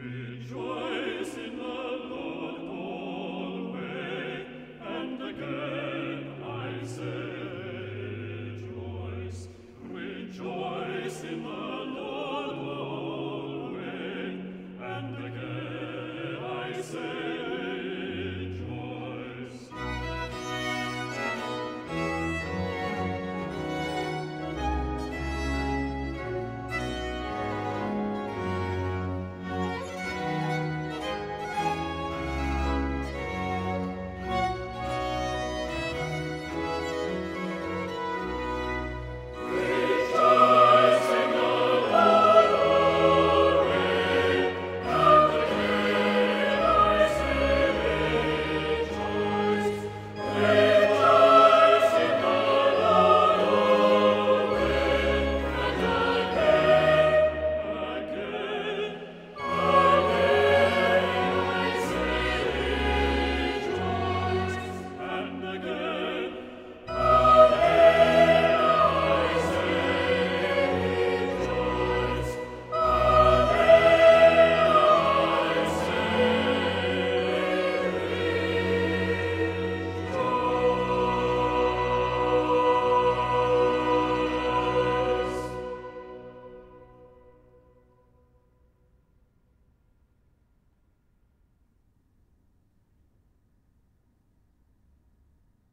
Rejoice.